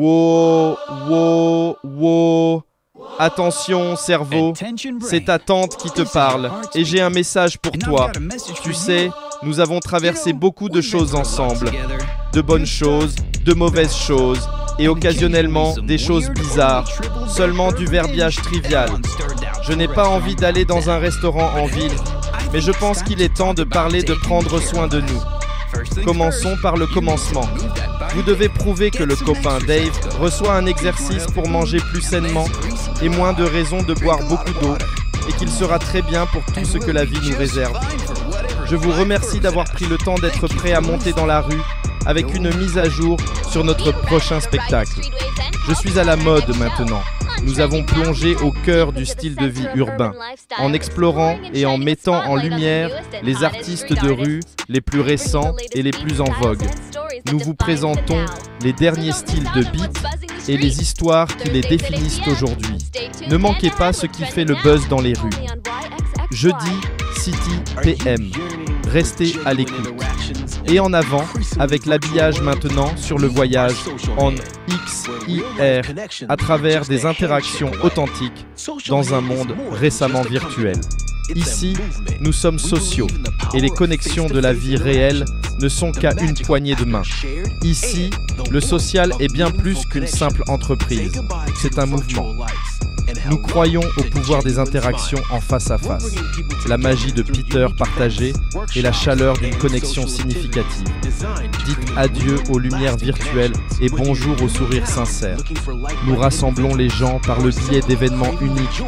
Wow, wow, wow. Attention, cerveau, c'est ta tante qui te parle et j'ai un message pour toi. Tu sais, nous avons traversé beaucoup de choses ensemble. De bonnes choses, de mauvaises choses et occasionnellement des choses bizarres. Seulement du verbiage trivial. Je n'ai pas envie d'aller dans un restaurant en ville, mais je pense qu'il est temps de parler de prendre soin de nous. Commençons par le commencement. Vous devez prouver que le copain Dave reçoit un exercice pour manger plus sainement et moins de raisons de boire beaucoup d'eau et qu'il sera très bien pour tout ce que la vie nous réserve. Je vous remercie d'avoir pris le temps d'être prêt à monter dans la rue avec une mise à jour sur notre prochain spectacle. Je suis à la mode maintenant. Nous avons plongé au cœur du style de vie urbain, en explorant et en mettant en lumière les artistes de rue les plus récents et les plus en vogue. Nous vous présentons les derniers styles de beat et les histoires qui les définissent aujourd'hui. Ne manquez pas ce qui fait le buzz dans les rues. Jeudi, City PM. Restez à l'écoute. Et en avant, avec l'habillage maintenant sur le voyage en XIR à travers des interactions authentiques dans un monde récemment virtuel. Ici, nous sommes sociaux et les connexions de la vie réelle ne sont qu'à une poignée de main. Ici, le social est bien plus qu'une simple entreprise. C'est un mouvement. Nous croyons au pouvoir des interactions en face à face, la magie de Peter partagée et la chaleur d'une connexion significative. Dites adieu aux lumières virtuelles et bonjour aux sourires sincères. Nous rassemblons les gens par le biais d'événements uniques,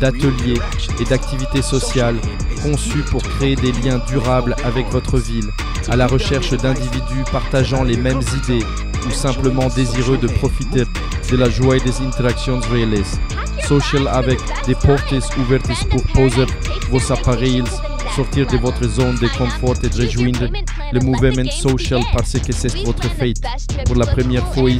d'ateliers et d'activités sociales conçus pour créer des liens durables avec votre ville, à la recherche d'individus partageant les mêmes idées ou simplement désireux de profiter de la joie des interactions réelles. Social avec des portes ouvertes pour poser vos appareils, sortir de votre zone de confort et rejoindre le mouvement social parce que c'est votre fête. Pour la première fois,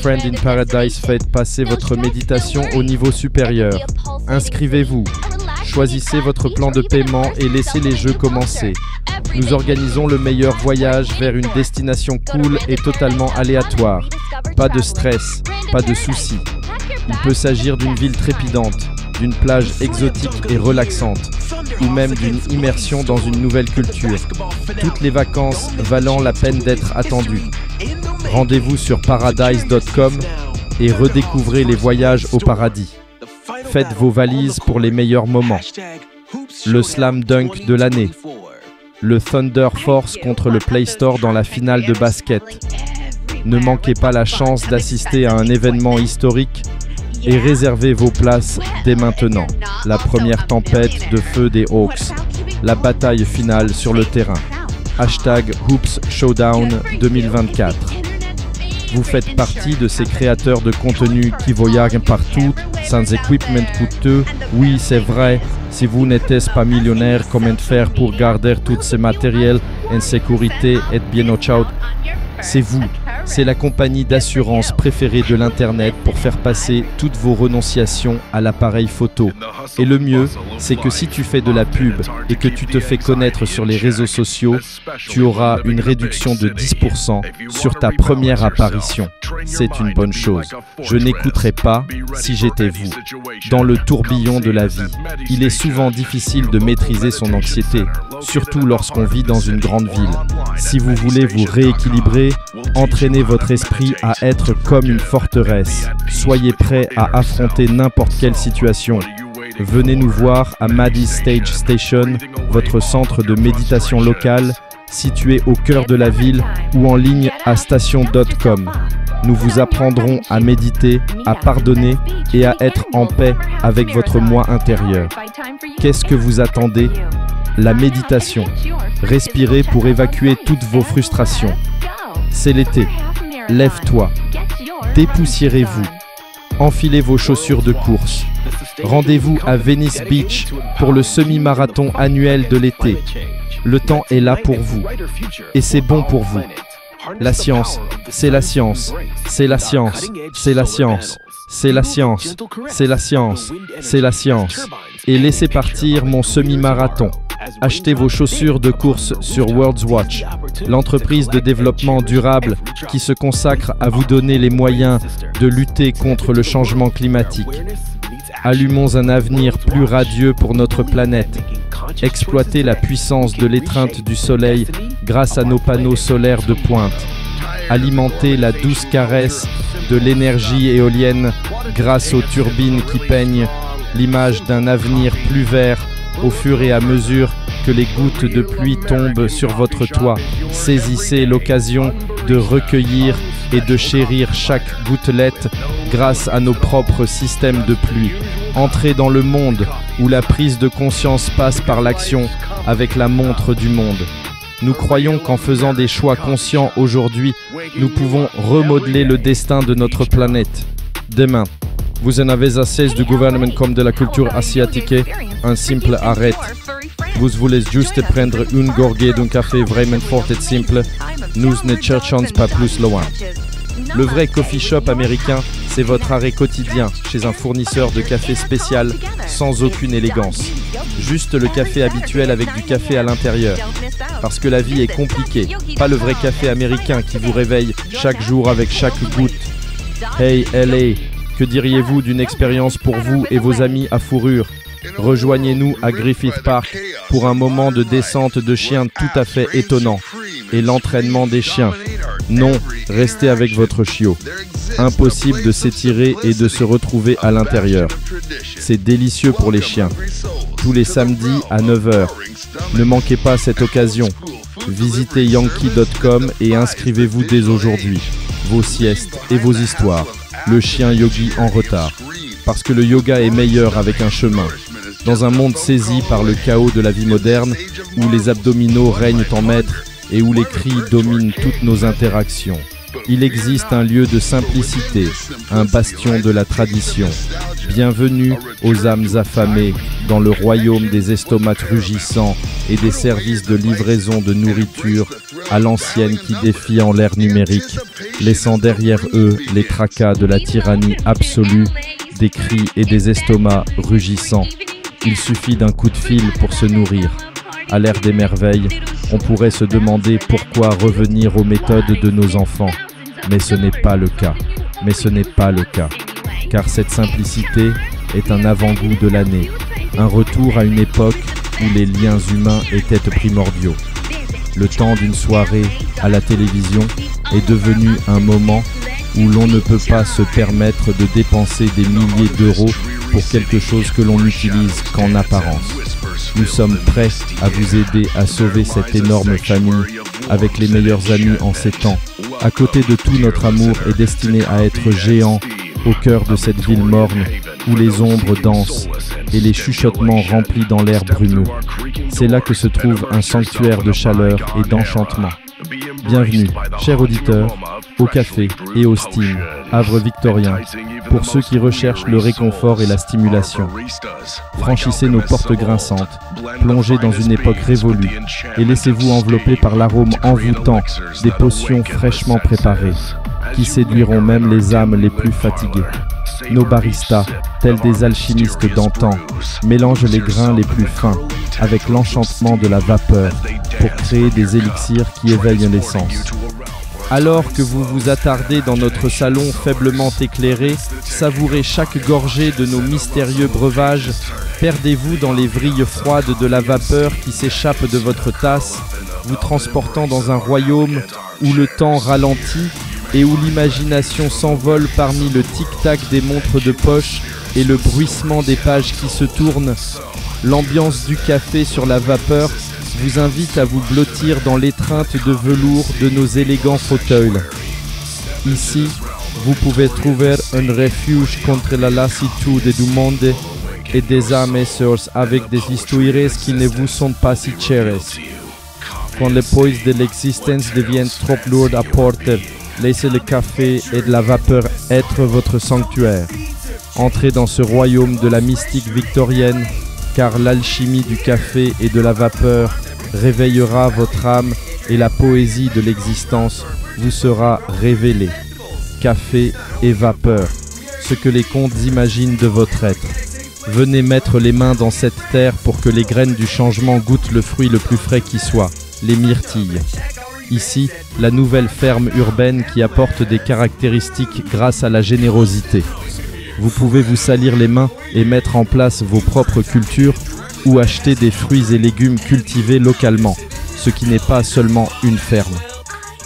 Friend in Paradise faites passer votre méditation au niveau supérieur. Inscrivez-vous. Choisissez votre plan de paiement et laissez les jeux commencer. Nous organisons le meilleur voyage vers une destination cool et totalement aléatoire. Pas de stress, pas de soucis. Il peut s'agir d'une ville trépidante, d'une plage exotique et relaxante, ou même d'une immersion dans une nouvelle culture. Toutes les vacances valant la peine d'être attendues. Rendez-vous sur paradise.com et redécouvrez les voyages au paradis. Faites vos valises pour les meilleurs moments. Le slam dunk de l'année. Le Thunder Force contre le Play Store dans la finale de basket. Ne manquez pas la chance d'assister à un événement historique et réservez vos places dès maintenant. La première tempête de feu des Hawks. La bataille finale sur le terrain. Hashtag Hoops Showdown 2024. Vous faites partie de ces créateurs de contenu qui voyagent partout sans équipement coûteux. Oui, c'est vrai. Si vous n'êtes pas millionnaire, comment faire pour garder tous ces matériels en sécurité et bien au C'est vous c'est la compagnie d'assurance préférée de l'Internet pour faire passer toutes vos renonciations à l'appareil photo. Et le mieux, c'est que si tu fais de la pub et que tu te fais connaître sur les réseaux sociaux, tu auras une réduction de 10% sur ta première apparition. C'est une bonne chose. Je n'écouterai pas si j'étais vous. Dans le tourbillon de la vie, il est souvent difficile de maîtriser son anxiété, surtout lorsqu'on vit dans une grande ville. Si vous voulez vous rééquilibrer, entraînez votre esprit à être comme une forteresse. Soyez prêt à affronter n'importe quelle situation. Venez nous voir à Maddie Stage Station, votre centre de méditation local, situé au cœur de la ville ou en ligne à station.com. Nous vous apprendrons à méditer, à pardonner et à être en paix avec votre moi intérieur. Qu'est-ce que vous attendez? La méditation. Respirez pour évacuer toutes vos frustrations. C'est l'été. Lève-toi. Dépoussiérez-vous. Enfilez vos chaussures de course. Rendez-vous à Venice Beach pour le semi-marathon annuel de l'été. Le temps est là pour vous. Et c'est bon pour vous. La science, c'est la science, c'est la science, c'est la science, c'est la science, c'est la science, c'est la science. Et laissez partir mon semi-marathon. Achetez vos chaussures de course sur World's Watch, l'entreprise de développement durable qui se consacre à vous donner les moyens de lutter contre le changement climatique. Allumons un avenir plus radieux pour notre planète. Exploitez la puissance de l'étreinte du soleil grâce à nos panneaux solaires de pointe. Alimentez la douce caresse de l'énergie éolienne grâce aux turbines qui peignent l'image d'un avenir plus vert au fur et à mesure que les gouttes de pluie tombent sur votre toit. Saisissez l'occasion de recueillir et de chérir chaque gouttelette grâce à nos propres systèmes de pluie. Entrez dans le monde où la prise de conscience passe par l'action avec la montre du monde. Nous croyons qu'en faisant des choix conscients aujourd'hui, nous pouvons remodeler le destin de notre planète. Demain, vous en avez assez du gouvernement comme de la culture asiatique, un simple arrêt. Vous voulez juste prendre une gorgée d'un café vraiment fort et simple, nous ne cherchons pas plus loin. Le vrai coffee shop américain, c'est votre arrêt quotidien chez un fournisseur de café spécial sans aucune élégance. Juste le café habituel avec du café à l'intérieur. Parce que la vie est compliquée, pas le vrai café américain qui vous réveille chaque jour avec chaque goutte. Hey LA, que diriez-vous d'une expérience pour vous et vos amis à fourrure? Rejoignez-nous à Griffith Park pour un moment de descente de chiens tout à fait étonnant et l'entraînement des chiens. Non, restez avec votre chiot. Impossible de s'étirer et de se retrouver à l'intérieur. C'est délicieux pour les chiens. Tous les samedis à 9h. Ne manquez pas cette occasion. Visitez yankee.com et inscrivez-vous dès aujourd'hui. Vos siestes et vos histoires. Le chien yogi en retard. Parce que le yoga est meilleur avec un chemin. Dans un monde saisi par le chaos de la vie moderne, où les abdominaux règnent en maître et où les cris dominent toutes nos interactions. Il existe un lieu de simplicité, un bastion de la tradition. Bienvenue aux âmes affamées dans le royaume des estomacs rugissants et des services de livraison de nourriture à l'ancienne qui défie en l'ère numérique, laissant derrière eux les tracas de la tyrannie absolue, des cris et des estomacs rugissants. Il suffit d'un coup de fil pour se nourrir. À l'ère des merveilles, on pourrait se demander pourquoi revenir aux méthodes de nos enfants. Mais ce n'est pas le cas. Mais ce n'est pas le cas. Car cette simplicité est un avant-goût de l'année, un retour à une époque où les liens humains étaient primordiaux. Le temps d'une soirée à la télévision est devenu un moment où l'on ne peut pas se permettre de dépenser des milliers d'euros pour quelque chose que l'on n'utilise qu'en apparence. Nous sommes prêts à vous aider à sauver cette énorme famille avec les meilleurs amis en ces temps. À côté de tout notre amour est destiné à être géant au cœur de cette ville morne où les ombres dansent et les chuchotements remplis dans l'air brumeux. C'est là que se trouve un sanctuaire de chaleur et d'enchantement. Bienvenue, chers auditeurs, au café et au steam, Havre victorien, pour ceux qui recherchent le réconfort et la stimulation. Franchissez nos portes grinçantes, plongez dans une époque révolue et laissez-vous envelopper par l'arôme envoûtant des potions fraîchement préparées, qui séduiront même les âmes les plus fatiguées. Nos baristas, tels des alchimistes d'antan, mélangent les grains les plus fins avec l'enchantement de la vapeur pour créer des élixirs qui éveillent l'essence. Alors que vous vous attardez dans notre salon faiblement éclairé, savourez chaque gorgée de nos mystérieux breuvages, perdez-vous dans les vrilles froides de la vapeur qui s'échappe de votre tasse, vous transportant dans un royaume où le temps ralentit et où l'imagination s'envole parmi le tic-tac des montres de poche et le bruissement des pages qui se tournent, l'ambiance du café sur la vapeur vous invite à vous blottir dans l'étreinte de velours de nos élégants fauteuils. Ici, vous pouvez trouver un refuge contre la lassitude du monde et des âmes avec des histoires qui ne vous sont pas si chères. Quand le poids de l'existence devient trop lourd à porter, laissez le café et de la vapeur être votre sanctuaire. Entrez dans ce royaume de la mystique victorienne car l'alchimie du café et de la vapeur réveillera votre âme et la poésie de l'existence vous sera révélée. Café et vapeur, ce que les contes imaginent de votre être. Venez mettre les mains dans cette terre pour que les graines du changement goûtent le fruit le plus frais qui soit, les myrtilles. Ici, la nouvelle ferme urbaine qui apporte des caractéristiques grâce à la générosité. Vous pouvez vous salir les mains et mettre en place vos propres cultures ou acheter des fruits et légumes cultivés localement, ce qui n'est pas seulement une ferme.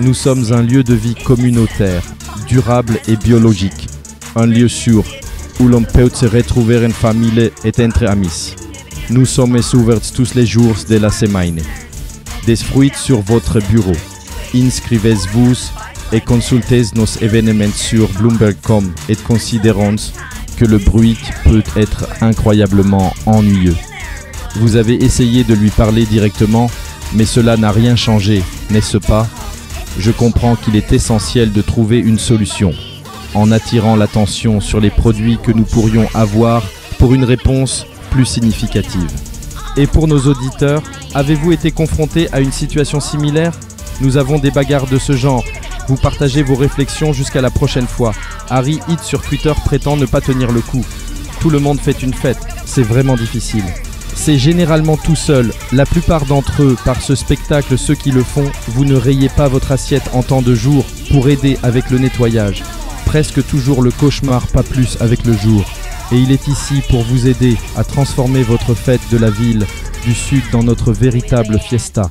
Nous sommes un lieu de vie communautaire, durable et biologique, un lieu sûr où l'on peut se retrouver en famille et entre amis. Nous sommes ouverts tous les jours de la semaine. Des fruits sur votre bureau. Inscrivez-vous et consultez nos événements sur Bloomberg.com et considérons que le bruit peut être incroyablement ennuyeux. Vous avez essayé de lui parler directement, mais cela n'a rien changé, n'est-ce pas? Je comprends qu'il est essentiel de trouver une solution, en attirant l'attention sur les produits que nous pourrions avoir pour une réponse plus significative. Et pour nos auditeurs, avez-vous été confronté à une situation similaire? Nous avons des bagarres de ce genre. Vous partagez vos réflexions jusqu'à la prochaine fois. Harry Hit sur Twitter prétend ne pas tenir le coup. Tout le monde fait une fête. C'est vraiment difficile. C'est généralement tout seul. La plupart d'entre eux, par ce spectacle, ceux qui le font, vous ne rayez pas votre assiette en temps de jour pour aider avec le nettoyage. Presque toujours le cauchemar, pas plus avec le jour. Et il est ici pour vous aider à transformer votre fête de la ville du sud dans notre véritable fiesta.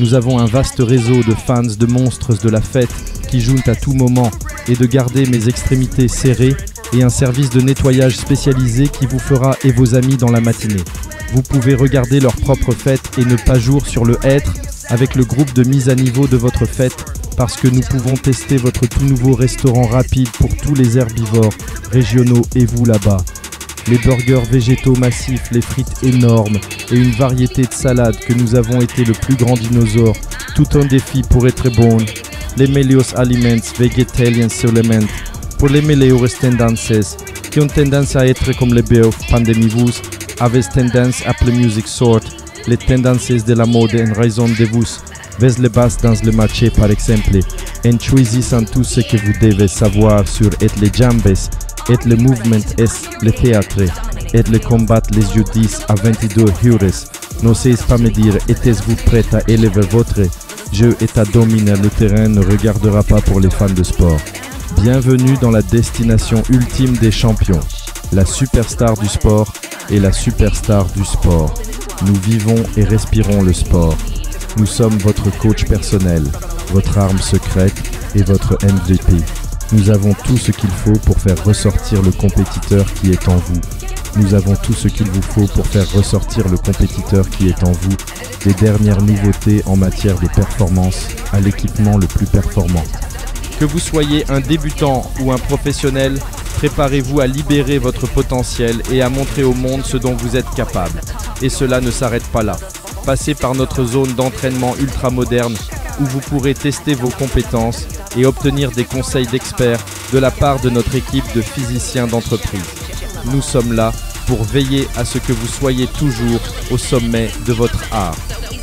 Nous avons un vaste réseau de fans de monstres de la fête qui jouent à tout moment et de garder mes extrémités serrées et un service de nettoyage spécialisé qui vous fera et vos amis dans la matinée. Vous pouvez regarder leur propre fête et ne pas jour sur le être avec le groupe de mise à niveau de votre fête parce que nous pouvons tester votre tout nouveau restaurant rapide pour tous les herbivores régionaux et vous là-bas. Les burgers végétaux massifs, les frites énormes et une variété de salades que nous avons été le plus grand dinosaure. Tout un défi pour être bon. Les meilleurs aliments vegetarian supplements pour les meilleures tendances qui ont tendance à être comme les bœufs pandémivus, avez tendance à la musique sort, les tendances de la mode en raison de vous, vez les bases dans le marché par exemple, en choisissant tout ce que vous devez savoir sur et les jambes, et le mouvement est le théâtre, et le combat les jeudis à 22 heures. N'osez pas me dire, êtes-vous prêt à élever votre jeu et à dominer le terrain ne regardera pas pour les fans de sport. Bienvenue dans la destination ultime des champions, la superstar du sport et la superstar du sport. Nous vivons et respirons le sport. Nous sommes votre coach personnel, votre arme secrète et votre MVP. Nous avons tout ce qu'il faut pour faire ressortir le compétiteur qui est en vous. Nous avons tout ce qu'il vous faut pour faire ressortir le compétiteur qui est en vous, les dernières nouveautés en matière de performance à l'équipement le plus performant. Que vous soyez un débutant ou un professionnel, préparez-vous à libérer votre potentiel et à montrer au monde ce dont vous êtes capable. Et cela ne s'arrête pas là. Passez par notre zone d'entraînement ultra moderne où vous pourrez tester vos compétences et obtenir des conseils d'experts de la part de notre équipe de physiciens d'entreprise. Nous sommes là pour veiller à ce que vous soyez toujours au sommet de votre art.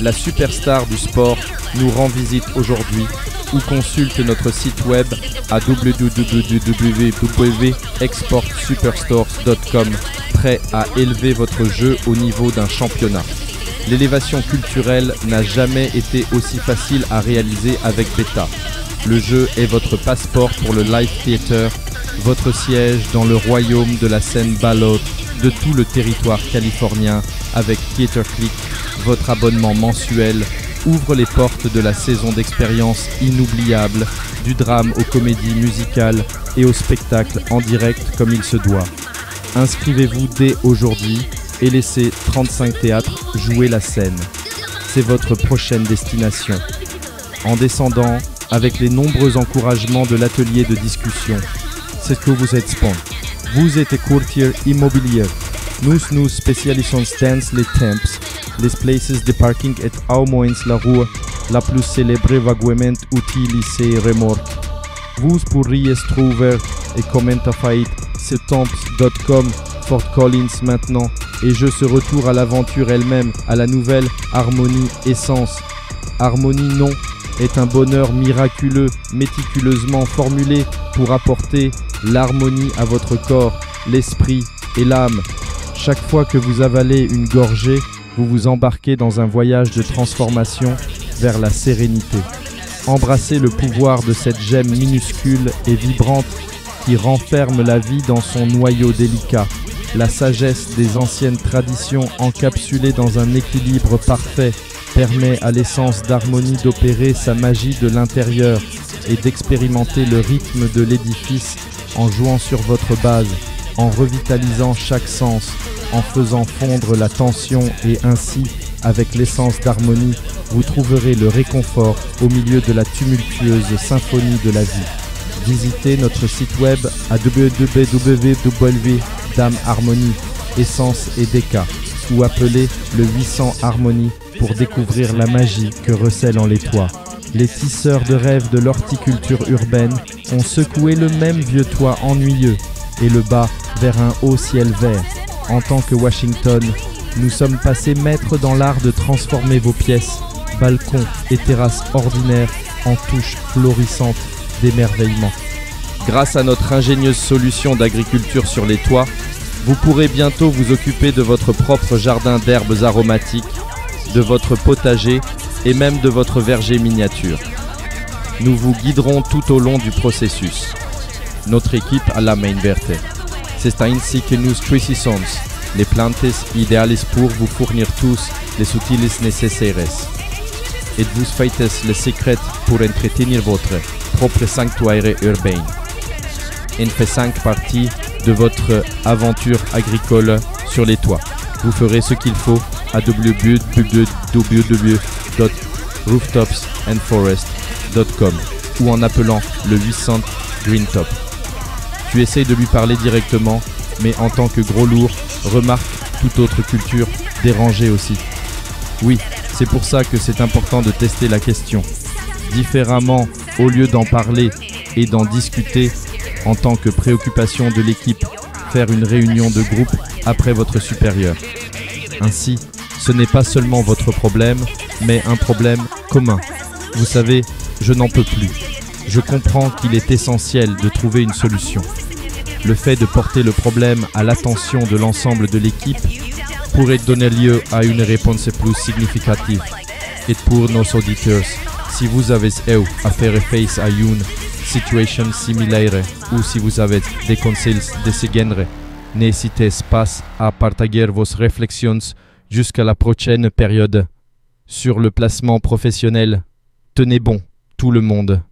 La superstar du sport nous rend visite aujourd'hui ou consulte notre site web à www.exportsuperstores.com prêt à élever votre jeu au niveau d'un championnat. L'élévation culturelle n'a jamais été aussi facile à réaliser avec Beta. Le jeu est votre passeport pour le live theater, votre siège dans le royaume de la scène ballot de tout le territoire californien avec Theater Click, votre abonnement mensuel ouvre les portes de la saison d'expériences inoubliables, du drame aux comédies musicales et au spectacle en direct comme il se doit. Inscrivez-vous dès aujourd'hui et laissez 35 théâtres jouer la scène. C'est votre prochaine destination. En descendant, avec les nombreux encouragements de l'atelier de discussion, c'est que vous êtes spon. Vous êtes courtier immobilier. Nous nous spécialisons dans les temps les places de parking et au moins la rue la plus célèbre vaguement utilisée remorque. Vous pourriez trouver et commenter sur temps.com Fort Collins maintenant et je se retour à l'aventure elle-même, à la nouvelle harmonie essence. Harmonie non est un bonheur miraculeux, méticuleusement formulé pour apporter l'harmonie à votre corps, l'esprit et l'âme. Chaque fois que vous avalez une gorgée, vous vous embarquez dans un voyage de transformation vers la sérénité. Embrassez le pouvoir de cette gemme minuscule et vibrante qui renferme la vie dans son noyau délicat, la sagesse des anciennes traditions encapsulée dans un équilibre parfait permet à l'essence d'harmonie d'opérer sa magie de l'intérieur et d'expérimenter le rythme de l'édifice en jouant sur votre base, en revitalisant chaque sens, en faisant fondre la tension et ainsi, avec l'essence d'harmonie, vous trouverez le réconfort au milieu de la tumultueuse symphonie de la vie. Visitez notre site web à www.dameharmonie, Essence et Déca ou appelez le 800 Harmonie pour découvrir la magie que recèlent en les toits. Les tisseurs de rêves de l'horticulture urbaine ont secoué le même vieux toit ennuyeux et le bas vers un haut ciel vert. En tant que Washington, nous sommes passés maîtres dans l'art de transformer vos pièces, balcons et terrasses ordinaires en touches florissantes d'émerveillement. Grâce à notre ingénieuse solution d'agriculture sur les toits, vous pourrez bientôt vous occuper de votre propre jardin d'herbes aromatiques, de votre potager et même de votre verger miniature. Nous vous guiderons tout au long du processus. Notre équipe a la main verte. C'est ainsi que nous choisissons les plantes idéales pour vous fournir tous les outils nécessaires. Et vous faites le secret pour entretenir votre propre sanctuaire urbain? Il fait cinq parties de votre aventure agricole sur les toits. Vous ferez ce qu'il faut à www.rooftopsandforest.com ou en appelant le 800 Green Top. Tu essayes de lui parler directement, mais en tant que gros lourd, remarque toute autre culture dérangée aussi. Oui, c'est pour ça que c'est important de tester la question. Différemment, au lieu d'en parler et d'en discuter, en tant que préoccupation de l'équipe, faire une réunion de groupe après votre supérieur. Ainsi, ce n'est pas seulement votre problème, mais un problème commun. Vous savez, je n'en peux plus. Je comprends qu'il est essentiel de trouver une solution. Le fait de porter le problème à l'attention de l'ensemble de l'équipe pourrait donner lieu à une réponse plus significative. Et pour nos auditeurs, si vous avez eu à faire face à une situation similaire ou si vous avez des conseils de ce genre, n'hésitez pas à partager vos réflexions jusqu'à la prochaine période. Sur le placement professionnel, tenez bon, tout le monde.